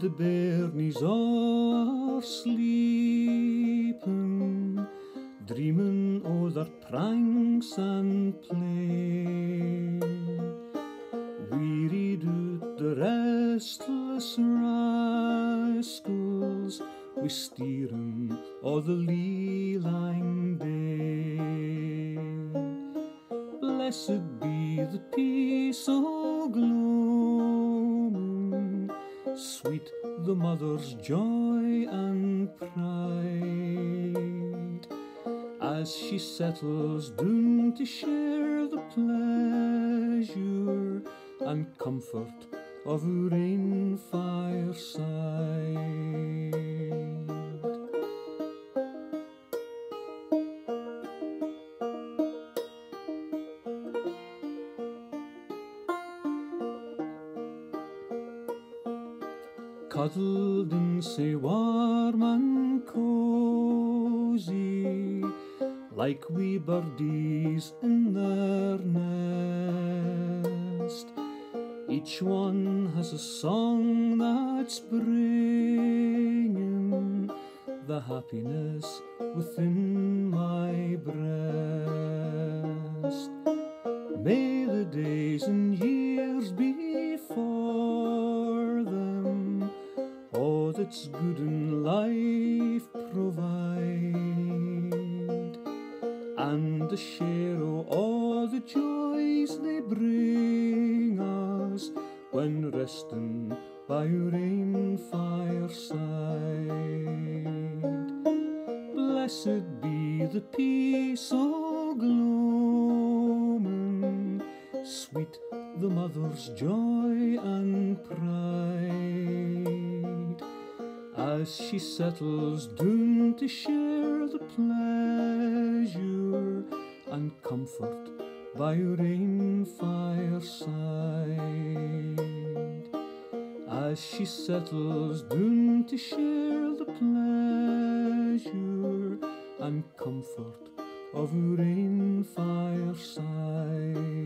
the bairnies are sleeping, dreaming o' their pranks and play. Wearied out the restless rascals, we steering o' the lee-lang day. Blessed be the peace o' gloaming, sweet the mother's joy and pride, as she settles down to share the pleasure and comfort of her own fireside. In say warm and cozy, like wee birdies in their nest. Each one has a song that's bringing the happiness within my breast. That's good in life provide, and a share of all the joys they bring us when resting by your own fireside. Blessed be the peace o' gloaming, sweet the mother's joy and pride, as she settles down to share the pleasure and comfort by her own fireside. As she settles down to share the pleasure and comfort of her own fireside.